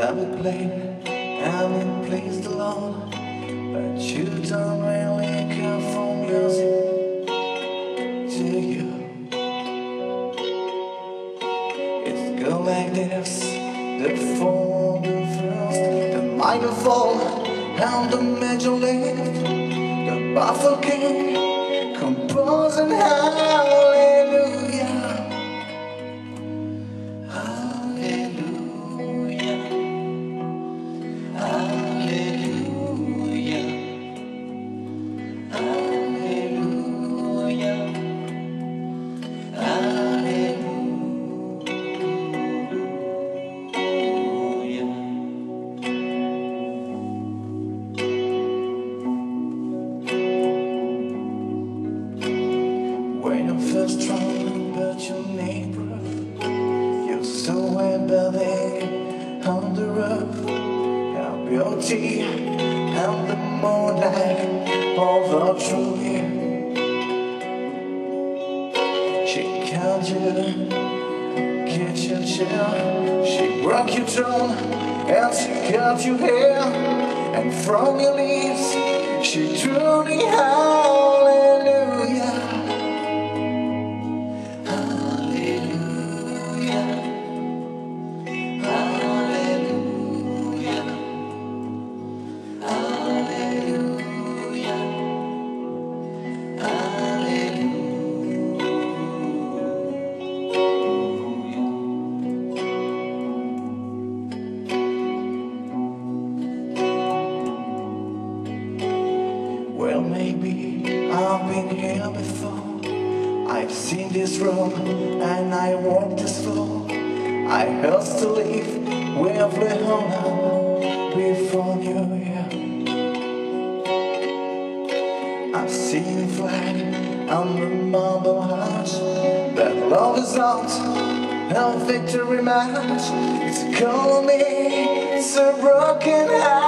it played and it pleased the Lord. But you don't really care for music, do you? It's go like this, the four, the first, the microphone and the major lift, the baffled king, composing hallelujah. Roof, her beauty and the moonlight overthrew you. She called you kitchen chair, she broke your throne and she cut your hair, and from your lips she drew the hallelujah. Before. I've seen this room and I walked this floor. I used to live with the Leona before New Year. I've seen the flag on the marble house. That love is out, no victory match. It's calling me, it's a broken hallelujah.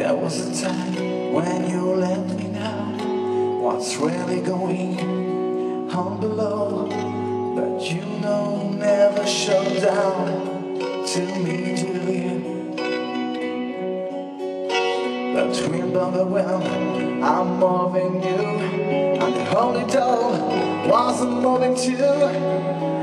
There was a time when you let me know what's really going on below. But you know, never show down to me, do you? Between the well, I'm moving you, and the holy door wasn't moving too.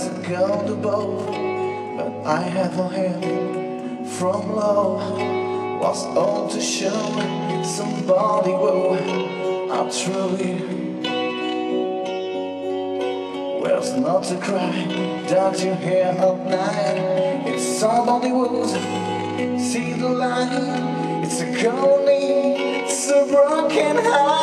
There's a God above, but I have a hand from love. Was all to show somebody will out truly. Where's not to cry that you hear at night? If somebody would see the light, it's a calling, it's a broken hallelujah.